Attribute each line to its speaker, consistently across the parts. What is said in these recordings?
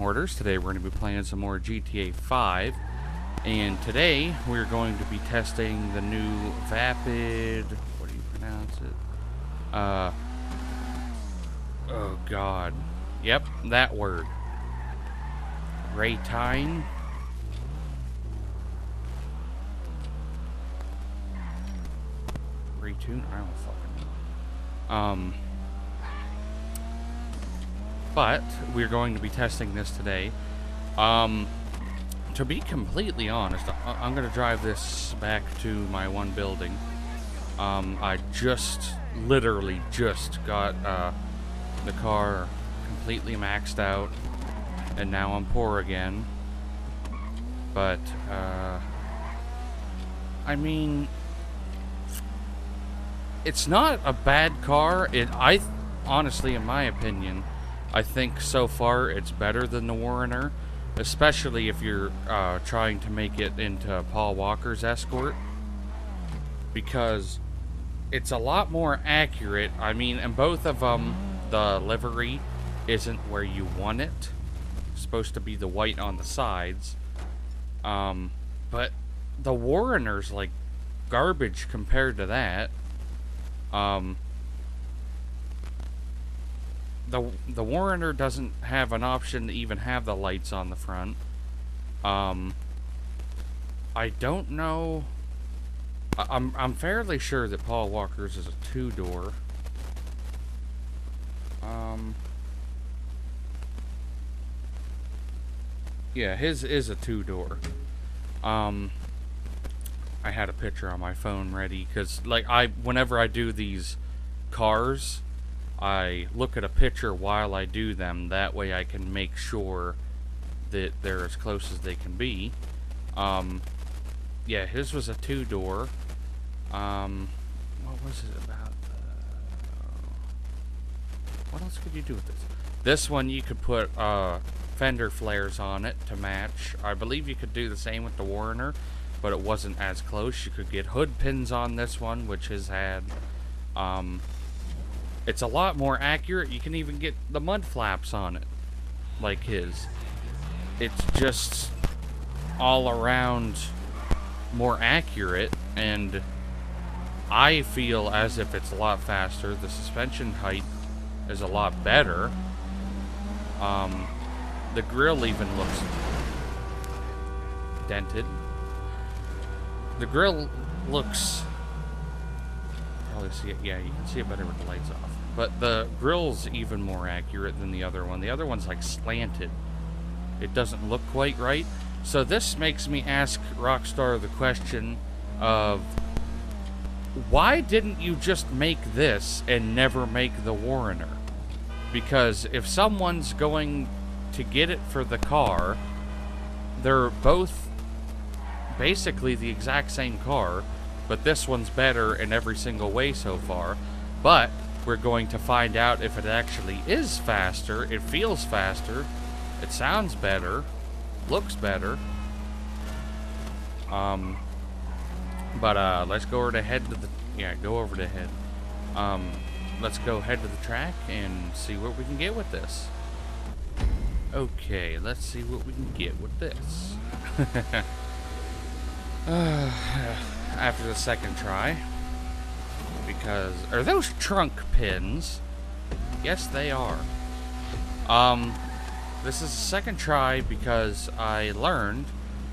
Speaker 1: Hoarders. Today we're going to be playing some more GTA 5. And today we're going to be testing the new Vapid... What do you pronounce it? Uh... Oh, God. Yep, that word. Raytine. Retune? I don't fucking know. Um... But we're going to be testing this today. Um, to be completely honest, I am going to drive this back to my one building. Um, I just, literally just got uh, the car completely maxed out, and now I'm poor again. But, uh, I mean, it's not a bad car. It, I, honestly, in my opinion, I think so far it's better than the Warrener, especially if you're uh, trying to make it into Paul Walker's escort, because it's a lot more accurate. I mean, and both of them, the livery isn't where you want it. It's supposed to be the white on the sides. Um, but the Warrener's like garbage compared to that. Um, the the Warrener doesn't have an option to even have the lights on the front. Um, I don't know. I, I'm I'm fairly sure that Paul Walker's is a two door. Um. Yeah, his is a two door. Um. I had a picture on my phone ready because, like, I whenever I do these cars I look at a picture while I do them. That way I can make sure that they're as close as they can be. Um, yeah, his was a two-door. Um, what was it about? The, what else could you do with this? This one you could put uh, fender flares on it to match. I believe you could do the same with the Warner, but it wasn't as close. You could get hood pins on this one, which has had. Um, it's a lot more accurate. You can even get the mud flaps on it, like his. It's just all around more accurate, and I feel as if it's a lot faster. The suspension height is a lot better. Um, the grill even looks dented. The grill looks probably see it. Yeah, you can see it better with the lights off. But the grill's even more accurate than the other one. The other one's like slanted. It doesn't look quite right. So this makes me ask Rockstar the question of why didn't you just make this and never make the Warrener? Because if someone's going to get it for the car, they're both basically the exact same car but this one's better in every single way so far. But we're going to find out if it actually is faster, it feels faster, it sounds better, looks better. Um, but uh, let's go over to head to the yeah, go over to head. Um, let's go head to the track and see what we can get with this. Okay, let's see what we can get with this. uh, after the second try. Because, are those trunk pins? Yes, they are. Um, this is the second try because I learned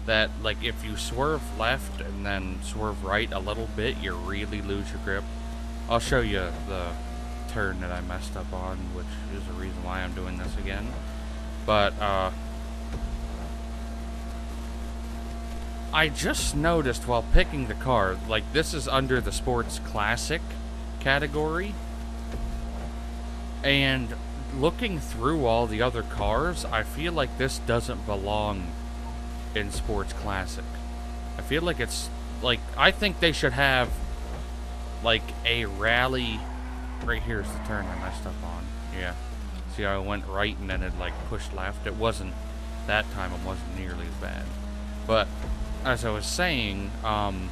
Speaker 1: that, like, if you swerve left and then swerve right a little bit, you really lose your grip. I'll show you the turn that I messed up on, which is the reason why I'm doing this again. But, uh, I just noticed while picking the car, like this is under the sports classic category. And looking through all the other cars, I feel like this doesn't belong in sports classic. I feel like it's like I think they should have like a rally right here's the turn I messed up on. Yeah. See I went right and then it like pushed left? It wasn't that time it wasn't nearly as bad. But as I was saying, um,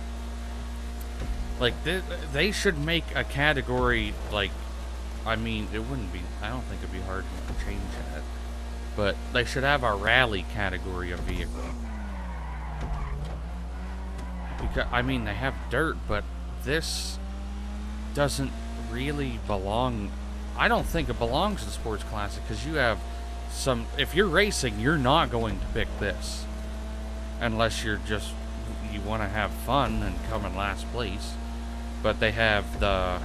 Speaker 1: like they, they should make a category like, I mean, it wouldn't be. I don't think it'd be hard to change that. But they should have a rally category of vehicle. Because, I mean, they have dirt, but this doesn't really belong. I don't think it belongs in Sports Classic because you have some. If you're racing, you're not going to pick this. Unless you're just. You want to have fun and come in last place. But they have the.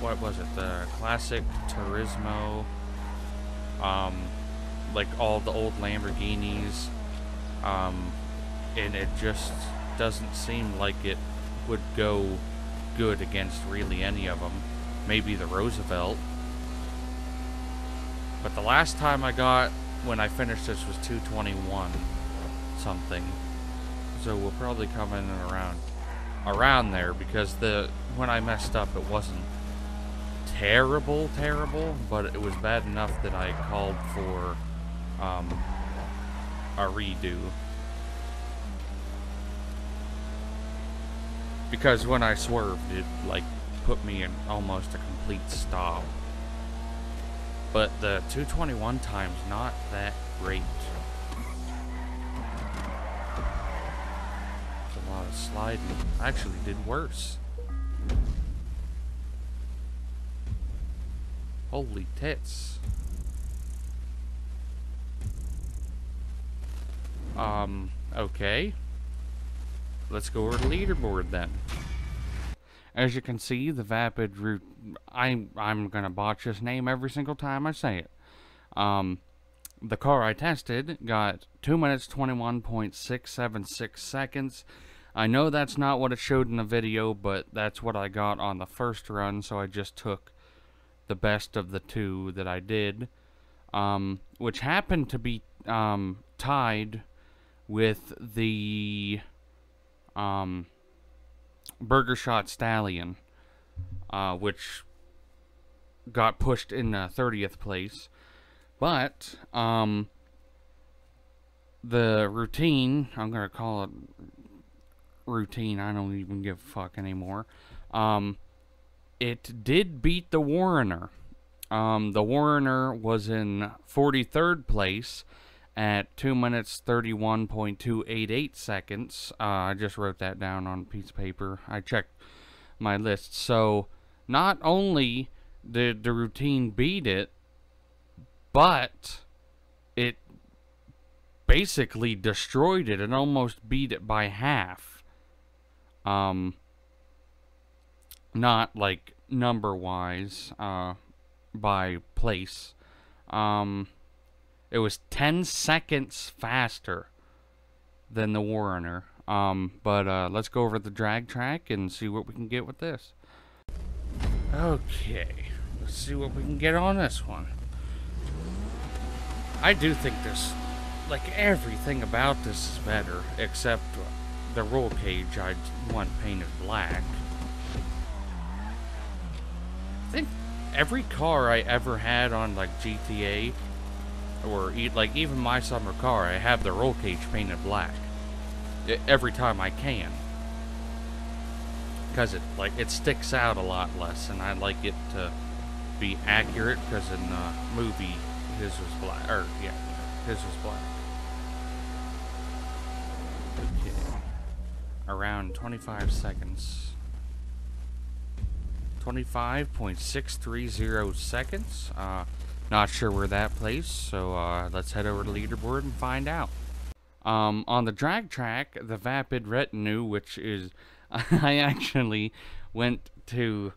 Speaker 1: What was it? The Classic Turismo. Um, like all the old Lamborghinis. Um, and it just doesn't seem like it would go good against really any of them. Maybe the Roosevelt. But the last time I got, when I finished this, was 221 something. So we'll probably come in and around around there because the when I messed up it wasn't terrible terrible but it was bad enough that I called for um, a redo Because when I swerved, it, like, put me in almost a complete stop. But the 221 time's not that great. Of sliding. I actually did worse. Holy tits. Um, okay. Let's go over to leaderboard then. As you can see, the Vapid route. I I'm gonna botch this name every single time I say it. Um, the car I tested got two minutes twenty one point six seven six seconds. I know that's not what it showed in the video, but that's what I got on the first run, so I just took the best of the two that I did, um, which happened to be um, tied with the um, Burger Shot Stallion, uh, which got pushed in the 30th place. But, um, the routine, I'm going to call it routine, I don't even give a fuck anymore. Um, it did beat the Warrener. Um, the Warrener was in 43rd place at 2 minutes 31.288 seconds. Uh, I just wrote that down on a piece of paper. I checked my list. So, not only did the routine beat it, but it basically destroyed it and almost beat it by half. Um, not like number wise, uh, by place. Um, it was 10 seconds faster than the Warrener. Um, but uh, let's go over the drag track and see what we can get with this. Okay, let's see what we can get on this one. I do think this, like everything about this is better, except the roll cage I want painted black. I think every car I ever had on like GTA or like even my summer car, I have the roll cage painted black every time I can because it like it sticks out a lot less, and I like it to be accurate because in the movie his was black, or yeah, his was black. Okay, around 25 seconds. 25.630 seconds. Uh, not sure where that plays, so uh, let's head over to leaderboard and find out. Um, on the drag track, the Vapid Retinue, which is, I actually went to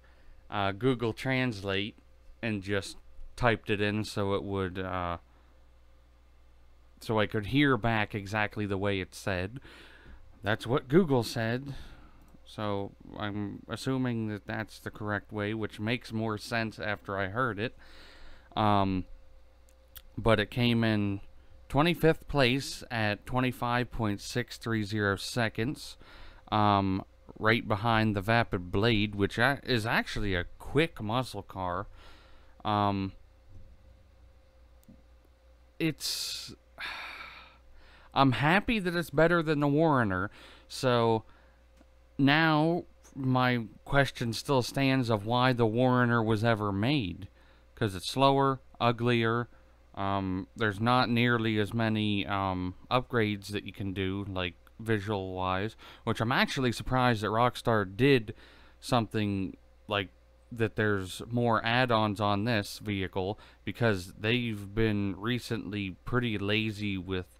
Speaker 1: uh, Google Translate and just typed it in so it would, uh, so I could hear back exactly the way it said. That's what Google said. So I'm assuming that that's the correct way, which makes more sense after I heard it. Um, but it came in 25th place at 25.630 seconds. Um, right behind the Vapid Blade, which is actually a quick muscle car. Um, it's. I'm happy that it's better than the Warrener. So now my question still stands of why the Warrener was ever made because it's slower, uglier, Um, there's not nearly as many um, upgrades that you can do, like visual wise, which I'm actually surprised that Rockstar did something like that there's more add-ons on this vehicle because they've been recently pretty lazy with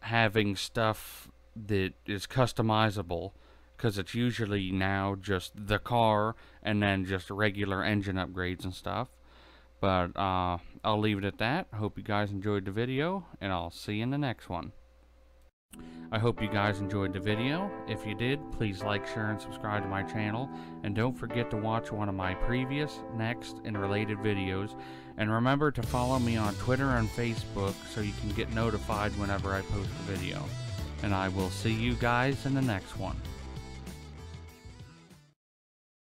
Speaker 1: having stuff that is customizable because it's usually now just the car and then just regular engine upgrades and stuff. But uh, I'll leave it at that. Hope you guys enjoyed the video and I'll see you in the next one I hope you guys enjoyed the video. If you did, please like, share, and subscribe to my channel. And don't forget to watch one of my previous, next, and related videos. And remember to follow me on Twitter and Facebook so you can get notified whenever I post a video. And I will see you guys in the next one.